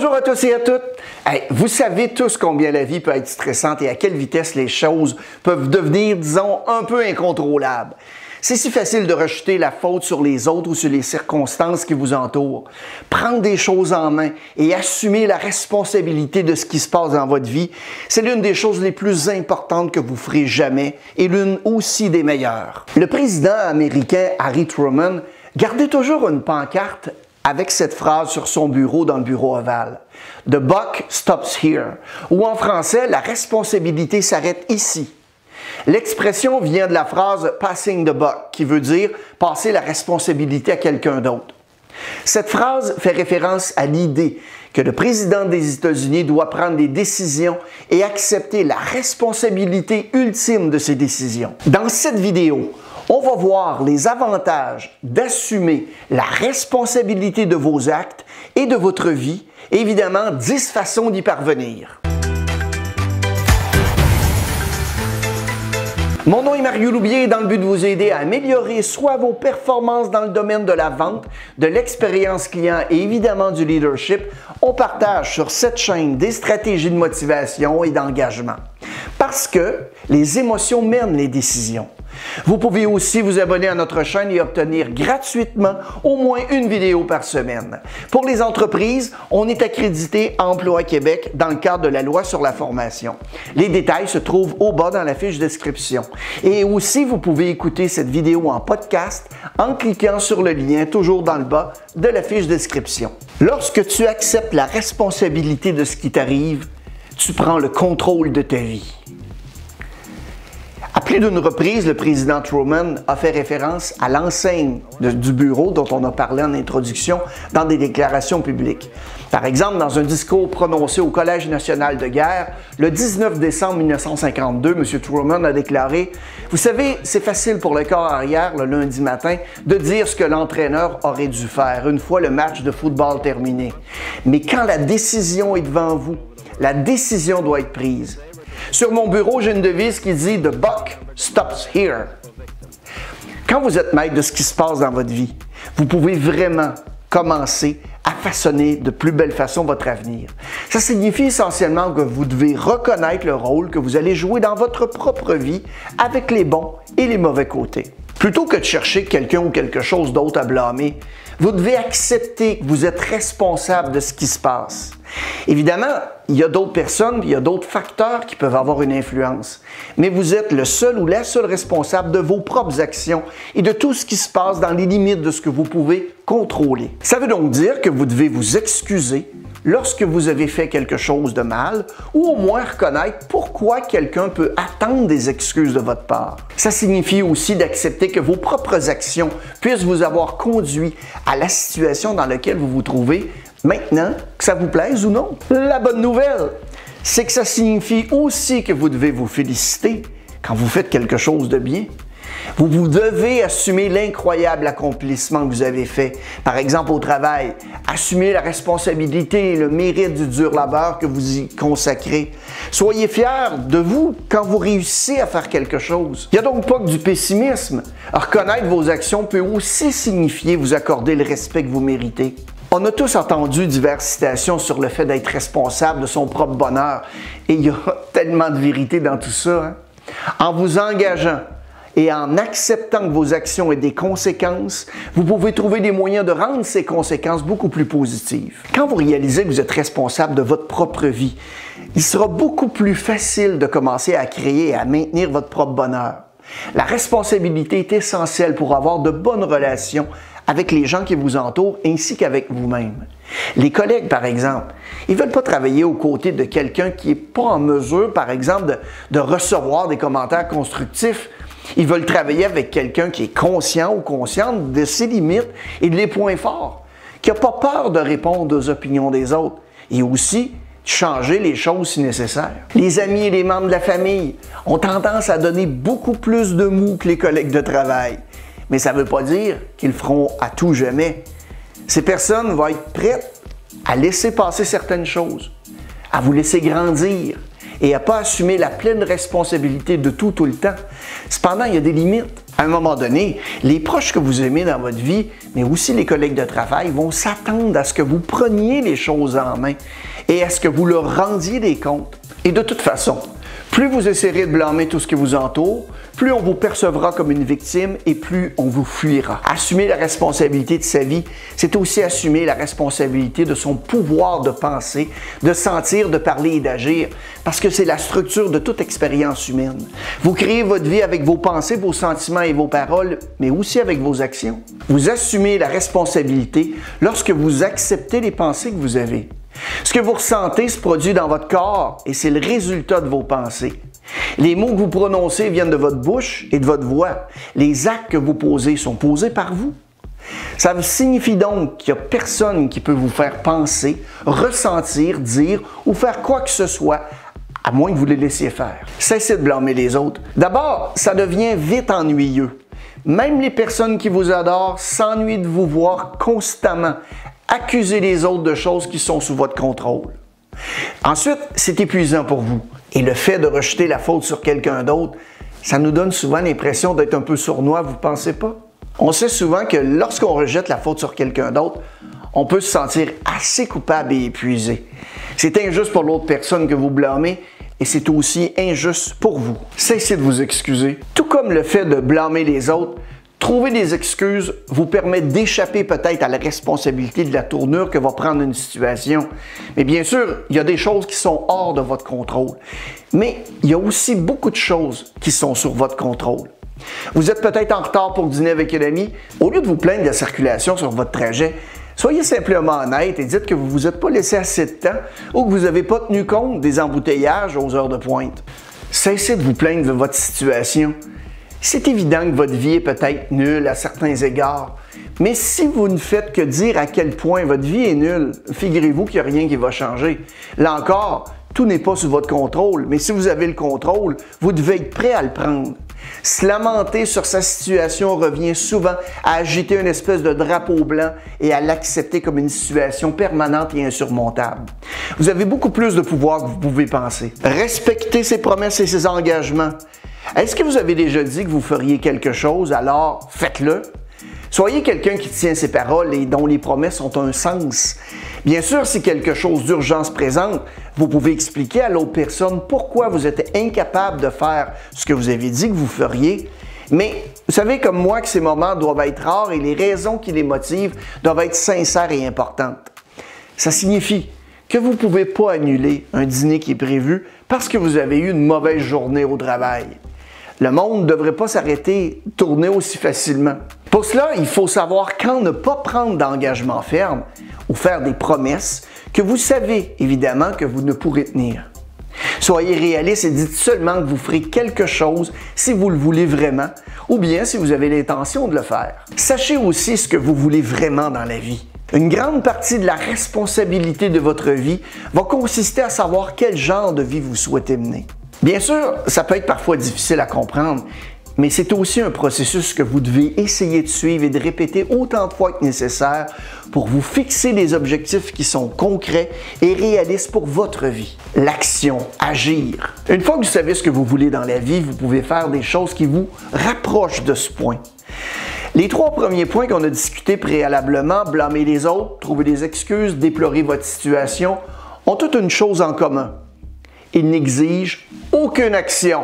Bonjour à tous et à toutes. vous savez tous combien la vie peut être stressante et à quelle vitesse les choses peuvent devenir, disons, un peu incontrôlables. C'est si facile de rejeter la faute sur les autres ou sur les circonstances qui vous entourent. Prendre des choses en main et assumer la responsabilité de ce qui se passe dans votre vie, c'est l'une des choses les plus importantes que vous ferez jamais et l'une aussi des meilleures. Le président américain Harry Truman gardait toujours une pancarte avec cette phrase sur son bureau dans le bureau ovale. The buck stops here. Ou en français, la responsabilité s'arrête ici. L'expression vient de la phrase passing the buck, qui veut dire passer la responsabilité à quelqu'un d'autre. Cette phrase fait référence à l'idée que le président des États-Unis doit prendre des décisions et accepter la responsabilité ultime de ces décisions. Dans cette vidéo, on va voir les avantages d'assumer la responsabilité de vos actes et de votre vie, évidemment 10 façons d'y parvenir. Mon nom est Mario Loubier dans le but de vous aider à améliorer soit vos performances dans le domaine de la vente, de l'expérience client et évidemment du leadership. On partage sur cette chaîne des stratégies de motivation et d'engagement. Parce que les émotions mènent les décisions. Vous pouvez aussi vous abonner à notre chaîne et obtenir gratuitement au moins une vidéo par semaine. Pour les entreprises, on est accrédité Emploi Québec dans le cadre de la loi sur la formation. Les détails se trouvent au bas dans la fiche description. Et aussi, vous pouvez écouter cette vidéo en podcast en cliquant sur le lien toujours dans le bas de la fiche description. Lorsque tu acceptes la responsabilité de ce qui t'arrive, tu prends le contrôle de ta vie. Plus d'une reprise, le président Truman a fait référence à l'enseigne du bureau dont on a parlé en introduction dans des déclarations publiques. Par exemple, dans un discours prononcé au Collège national de guerre, le 19 décembre 1952, M. Truman a déclaré Vous savez, c'est facile pour le corps arrière le lundi matin de dire ce que l'entraîneur aurait dû faire une fois le match de football terminé. Mais quand la décision est devant vous, la décision doit être prise. Sur mon bureau, j'ai une devise qui dit The buck stops here. Quand vous êtes maître de ce qui se passe dans votre vie, vous pouvez vraiment commencer à façonner de plus belle façon votre avenir. Ça signifie essentiellement que vous devez reconnaître le rôle que vous allez jouer dans votre propre vie avec les bons et les mauvais côtés. Plutôt que de chercher quelqu'un ou quelque chose d'autre à blâmer, vous devez accepter que vous êtes responsable de ce qui se passe. Évidemment, il y a d'autres personnes, il y a d'autres facteurs qui peuvent avoir une influence. Mais vous êtes le seul ou la seule responsable de vos propres actions et de tout ce qui se passe dans les limites de ce que vous pouvez contrôler. Ça veut donc dire que vous devez vous excuser lorsque vous avez fait quelque chose de mal ou au moins reconnaître pourquoi quelqu'un peut attendre des excuses de votre part. Ça signifie aussi d'accepter que vos propres actions puissent vous avoir conduit à la situation dans laquelle vous vous trouvez Maintenant, que ça vous plaise ou non, la bonne nouvelle, c'est que ça signifie aussi que vous devez vous féliciter quand vous faites quelque chose de bien. Vous, devez assumer l'incroyable accomplissement que vous avez fait. Par exemple, au travail, assumer la responsabilité et le mérite du dur labeur que vous y consacrez. Soyez fiers de vous quand vous réussissez à faire quelque chose. Il n'y a donc pas que du pessimisme. Reconnaître vos actions peut aussi signifier vous accorder le respect que vous méritez. On a tous entendu diverses citations sur le fait d'être responsable de son propre bonheur. Et il y a tellement de vérité dans tout ça. Hein. En vous engageant et en acceptant que vos actions aient des conséquences, vous pouvez trouver des moyens de rendre ces conséquences beaucoup plus positives. Quand vous réalisez que vous êtes responsable de votre propre vie, il sera beaucoup plus facile de commencer à créer et à maintenir votre propre bonheur. La responsabilité est essentielle pour avoir de bonnes relations avec les gens qui vous entourent ainsi qu'avec vous-même. Les collègues, par exemple, ils ne veulent pas travailler aux côtés de quelqu'un qui n'est pas en mesure, par exemple, de, recevoir des commentaires constructifs. Ils veulent travailler avec quelqu'un qui est conscient ou consciente de ses limites et de les points forts, qui n'a pas peur de répondre aux opinions des autres et aussi changer les choses si nécessaire. Les amis et les membres de la famille ont tendance à donner beaucoup plus de mou que les collègues de travail. Mais ça ne veut pas dire qu'ils feront à tout jamais. Ces personnes vont être prêtes à laisser passer certaines choses, à vous laisser grandir et à ne pas assumer la pleine responsabilité de tout tout le temps. Cependant, il y a des limites. À un moment donné, les proches que vous aimez dans votre vie, mais aussi les collègues de travail, vont s'attendre à ce que vous preniez les choses en main et à ce que vous leur rendiez des comptes. Et de toute façon, plus vous essaierez de blâmer tout ce qui vous entoure, plus on vous percevra comme une victime et plus on vous fuira. Assumer la responsabilité de sa vie, c'est aussi assumer la responsabilité de son pouvoir de penser, de sentir, de parler et d'agir, parce que c'est la structure de toute expérience humaine. Vous créez votre vie avec vos pensées, vos sentiments et vos paroles, mais aussi avec vos actions. Vous assumez la responsabilité lorsque vous acceptez les pensées que vous avez. Ce que vous ressentez se produit dans votre corps et c'est le résultat de vos pensées. Les mots que vous prononcez viennent de votre bouche et de votre voix. Les actes que vous posez sont posés par vous. Ça signifie donc qu'il n'y a personne qui peut vous faire penser, ressentir, dire ou faire quoi que ce soit à moins que vous les laissiez faire. Cessez de blâmer les autres. D'abord, ça devient vite ennuyeux. Même les personnes qui vous adorent s'ennuient de vous voir constamment accuser les autres de choses qui sont sous votre contrôle. Ensuite, c'est épuisant pour vous. Et le fait de rejeter la faute sur quelqu'un d'autre, ça nous donne souvent l'impression d'être un peu sournois, vous pensez pas? On sait souvent que lorsqu'on rejette la faute sur quelqu'un d'autre, on peut se sentir assez coupable et épuisé. C'est injuste pour l'autre personne que vous blâmez et c'est aussi injuste pour vous. Cessez de vous excuser. Tout comme le fait de blâmer les autres, Trouver des excuses vous permet d'échapper peut-être à la responsabilité de la tournure que va prendre une situation. Mais bien sûr, il y a des choses qui sont hors de votre contrôle. Mais il y a aussi beaucoup de choses qui sont sur votre contrôle. Vous êtes peut-être en retard pour dîner avec un ami. Au lieu de vous plaindre de la circulation sur votre trajet, soyez simplement honnête et dites que vous ne vous êtes pas laissé assez de temps ou que vous n'avez pas tenu compte des embouteillages aux heures de pointe. Cessez de vous plaindre de votre situation. C'est évident que votre vie est peut-être nulle à certains égards, mais si vous ne faites que dire à quel point votre vie est nulle, figurez-vous qu'il n'y a rien qui va changer. Là encore, tout n'est pas sous votre contrôle, mais si vous avez le contrôle, vous devez être prêt à le prendre. Se lamenter sur sa situation revient souvent à agiter une espèce de drapeau blanc et à l'accepter comme une situation permanente et insurmontable. Vous avez beaucoup plus de pouvoir que vous pouvez penser. Respectez ses promesses et ses engagements. Est-ce que vous avez déjà dit que vous feriez quelque chose, alors faites-le? Soyez quelqu'un qui tient ses paroles et dont les promesses ont un sens. Bien sûr, si quelque chose d'urgence présente, vous pouvez expliquer à l'autre personne pourquoi vous êtes incapable de faire ce que vous avez dit que vous feriez. Mais vous savez comme moi que ces moments doivent être rares et les raisons qui les motivent doivent être sincères et importantes. Ça signifie que vous ne pouvez pas annuler un dîner qui est prévu parce que vous avez eu une mauvaise journée au travail. Le monde ne devrait pas s'arrêter, tourner aussi facilement. Pour cela, il faut savoir quand ne pas prendre d'engagement ferme ou faire des promesses que vous savez évidemment que vous ne pourrez tenir. Soyez réaliste et dites seulement que vous ferez quelque chose si vous le voulez vraiment ou bien si vous avez l'intention de le faire. Sachez aussi ce que vous voulez vraiment dans la vie. Une grande partie de la responsabilité de votre vie va consister à savoir quel genre de vie vous souhaitez mener. Bien sûr, ça peut être parfois difficile à comprendre, mais c'est aussi un processus que vous devez essayer de suivre et de répéter autant de fois que nécessaire pour vous fixer des objectifs qui sont concrets et réalistes pour votre vie. L'action, agir. Une fois que vous savez ce que vous voulez dans la vie, vous pouvez faire des choses qui vous rapprochent de ce point. Les trois premiers points qu'on a discutés préalablement, blâmer les autres, trouver des excuses, déplorer votre situation, ont toute une chose en commun il n'exige aucune action.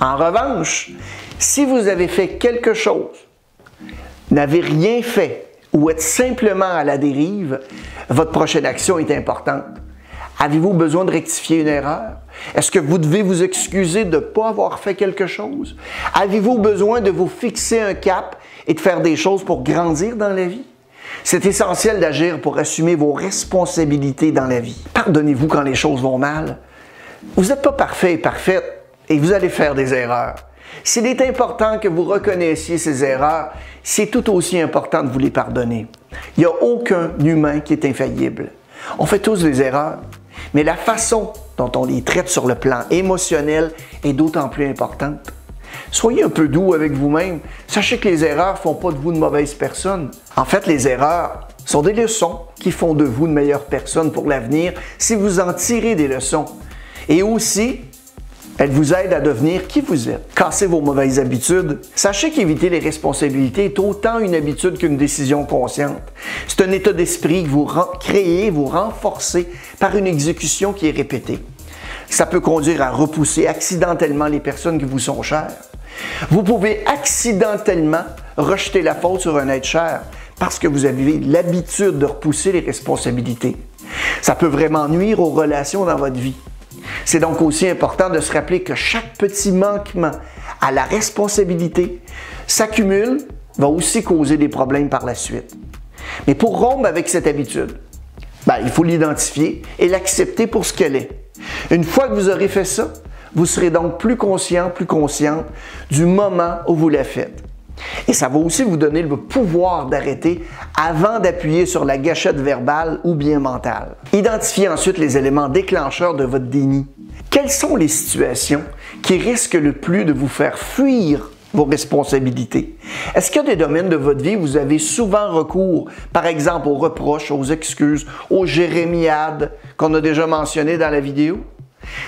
En revanche, si vous avez fait quelque chose, n'avez rien fait ou êtes simplement à la dérive, votre prochaine action est importante. Avez-vous besoin de rectifier une erreur? Est-ce que vous devez vous excuser de ne pas avoir fait quelque chose? Avez-vous besoin de vous fixer un cap et de faire des choses pour grandir dans la vie? C'est essentiel d'agir pour assumer vos responsabilités dans la vie. Pardonnez-vous quand les choses vont mal. Vous n'êtes pas parfait et parfaite et vous allez faire des erreurs. S'il est important que vous reconnaissiez ces erreurs, c'est tout aussi important de vous les pardonner. Il n'y a aucun humain qui est infaillible. On fait tous des erreurs, mais la façon dont on les traite sur le plan émotionnel est d'autant plus importante. Soyez un peu doux avec vous-même. Sachez que les erreurs ne font pas de vous de mauvaises personnes. En fait, les erreurs sont des leçons qui font de vous de meilleures personnes pour l'avenir si vous en tirez des leçons. Et aussi, Elle vous aide à devenir qui vous êtes. Cassez vos mauvaises habitudes. Sachez qu'éviter les responsabilités est autant une habitude qu'une décision consciente. C'est un état d'esprit que vous créez, vous renforcez par une exécution qui est répétée. Ça peut conduire à repousser accidentellement les personnes qui vous sont chères. Vous pouvez accidentellement rejeter la faute sur un être cher parce que vous avez l'habitude de repousser les responsabilités. Ça peut vraiment nuire aux relations dans votre vie. C'est donc aussi important de se rappeler que chaque petit manquement à la responsabilité s'accumule, va aussi causer des problèmes par la suite. Mais pour rompre avec cette habitude, ben, il faut l'identifier et l'accepter pour ce qu'elle est. Une fois que vous aurez fait ça, vous serez donc plus conscient, plus consciente du moment où vous la faites. Et ça va aussi vous donner le pouvoir d'arrêter avant d'appuyer sur la gâchette verbale ou bien mentale. Identifiez ensuite les éléments déclencheurs de votre déni. Quelles sont les situations qui risquent le plus de vous faire fuir vos responsabilités? Est-ce qu'il y a des domaines de votre vie où vous avez souvent recours, par exemple aux reproches, aux excuses, aux jérémiades qu'on a déjà mentionnées dans la vidéo?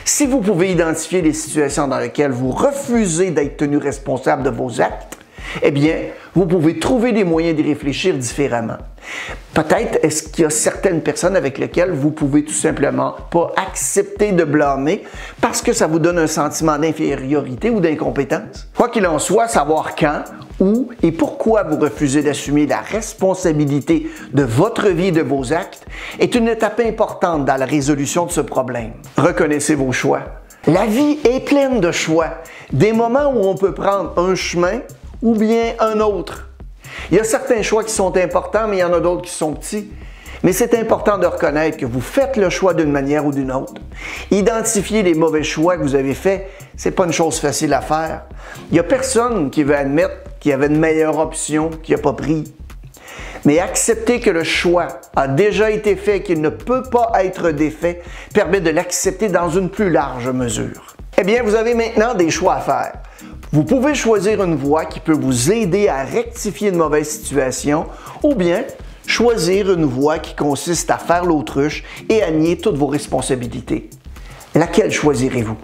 Si vous pouvez identifier les situations dans lesquelles vous refusez d'être tenu responsable de vos actes, eh bien, vous pouvez trouver des moyens d'y réfléchir différemment. Peut-être est-ce qu'il y a certaines personnes avec lesquelles vous pouvez tout simplement pas accepter de blâmer parce que ça vous donne un sentiment d'infériorité ou d'incompétence. Quoi qu'il en soit, savoir quand, où et pourquoi vous refusez d'assumer la responsabilité de votre vie et de vos actes est une étape importante dans la résolution de ce problème. Reconnaissez vos choix. La vie est pleine de choix, des moments où on peut prendre un chemin ou bien un autre. Il y a certains choix qui sont importants, mais il y en a d'autres qui sont petits. Mais c'est important de reconnaître que vous faites le choix d'une manière ou d'une autre. Identifier les mauvais choix que vous avez faits, c'est pas une chose facile à faire. Il n'y a personne qui veut admettre qu'il y avait une meilleure option qu'il n'a pas pris. Mais accepter que le choix a déjà été fait et qu'il ne peut pas être défait permet de l'accepter dans une plus large mesure. Eh bien, vous avez maintenant des choix à faire. Vous pouvez choisir une voie qui peut vous aider à rectifier une mauvaise situation ou bien choisir une voie qui consiste à faire l'autruche et à nier toutes vos responsabilités. Laquelle choisirez-vous?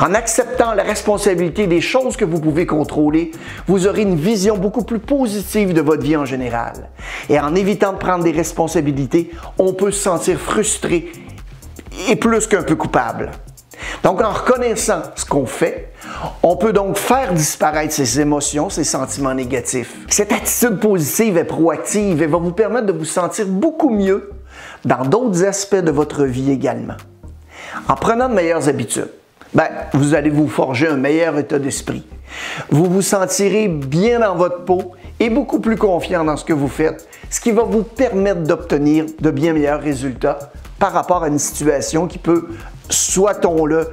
En acceptant la responsabilité des choses que vous pouvez contrôler, vous aurez une vision beaucoup plus positive de votre vie en général. Et en évitant de prendre des responsabilités, on peut se sentir frustré et plus qu'un peu coupable. Donc, en reconnaissant ce qu'on fait, on peut donc faire disparaître ces émotions, ces sentiments négatifs. Cette attitude positive et proactive va vous permettre de vous sentir beaucoup mieux dans d'autres aspects de votre vie également. En prenant de meilleures habitudes, ben, vous allez vous forger un meilleur état d'esprit. Vous vous sentirez bien dans votre peau et beaucoup plus confiant dans ce que vous faites, ce qui va vous permettre d'obtenir de bien meilleurs résultats par rapport à une situation qui peut, soit-on-le,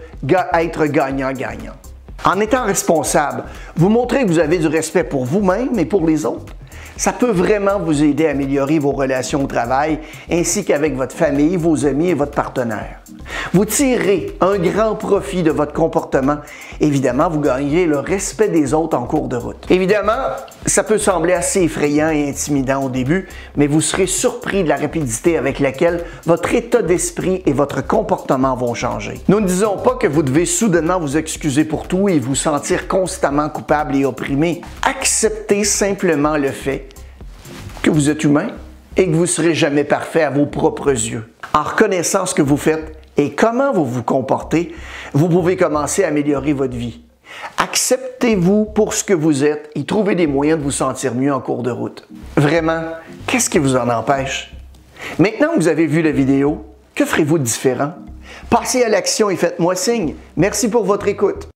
être gagnant-gagnant. En étant responsable, vous montrez que vous avez du respect pour vous-même et pour les autres. Ça peut vraiment vous aider à améliorer vos relations au travail ainsi qu'avec votre famille, vos amis et votre partenaire. Vous tirez un grand profit de votre comportement. Évidemment, vous gagnerez le respect des autres en cours de route. Évidemment, ça peut sembler assez effrayant et intimidant au début, mais vous serez surpris de la rapidité avec laquelle votre état d'esprit et votre comportement vont changer. Nous ne disons pas que vous devez soudainement vous excuser pour tout et vous sentir constamment coupable et opprimé. Acceptez simplement le fait que vous êtes humain et que vous ne serez jamais parfait à vos propres yeux. En reconnaissant ce que vous faites et comment vous vous comportez, vous pouvez commencer à améliorer votre vie. Acceptez-vous pour ce que vous êtes et trouvez des moyens de vous sentir mieux en cours de route. Vraiment, qu'est-ce qui vous en empêche? Maintenant que vous avez vu la vidéo, que ferez-vous de différent? Passez à l'action et faites-moi signe. Merci pour votre écoute.